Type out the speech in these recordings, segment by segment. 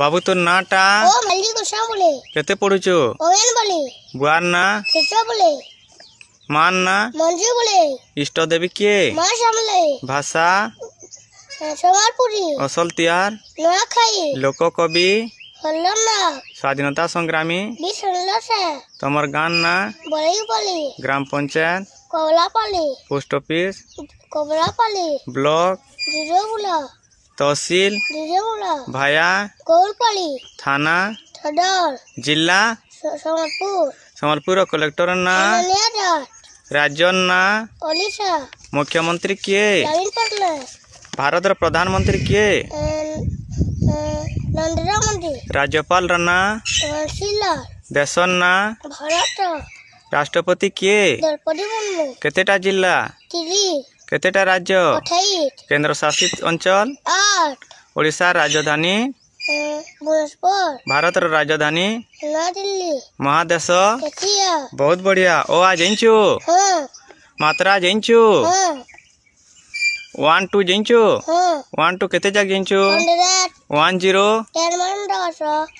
বাবু তোর নাটা ও মাল্লি গোসা বলে কেতে পড়ুছো ওয়েন বলে বুয়ার না সেটা বলে মান না মঞ্জু বলে ইষ্ট দেবী কে মা সামলে ভাষা হ্যাঁ, সমারপুরি অসল তিয়ার নোয়াখাই লোক কবি হল্লাম না স্বাধীনতা সংগ্রামী তোমার গান না গ্রাম panchayat Kabalapali post office Kabalapali block zero block तहसील भाया थाना जिला समलपुर कलेक्टर ना राज्य ना मुख्यमंत्री किए भारत प्रधानमंत्री किए राज्यपाल ना देश ना राष्ट्रपति किए केतेटा जिला केतेटा राज्य केन्द्र शासित अंचल ओडार राजधानी भारत राजधानी महादेश बहुत बढ़िया ओ आ जाइ मात्रा जाइ वन टू जाइ वन टू के जगह one zero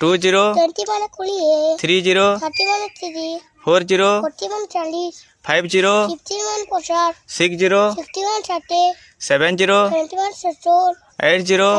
two zero three zero four zero five zero six zero seven zero eight zero